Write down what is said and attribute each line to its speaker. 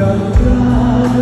Speaker 1: cantar.